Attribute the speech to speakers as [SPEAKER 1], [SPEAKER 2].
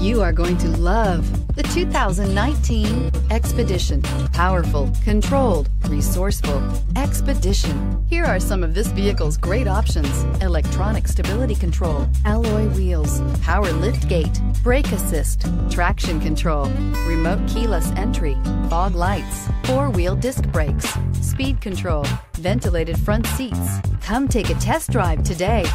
[SPEAKER 1] You are going to love the 2019 Expedition. Powerful, controlled, resourceful. Expedition. Here are some of this vehicle's great options. Electronic stability control, alloy wheels, power lift gate, brake assist, traction control, remote keyless entry, fog lights, four-wheel disc brakes, speed control, ventilated front seats. Come take a test drive today.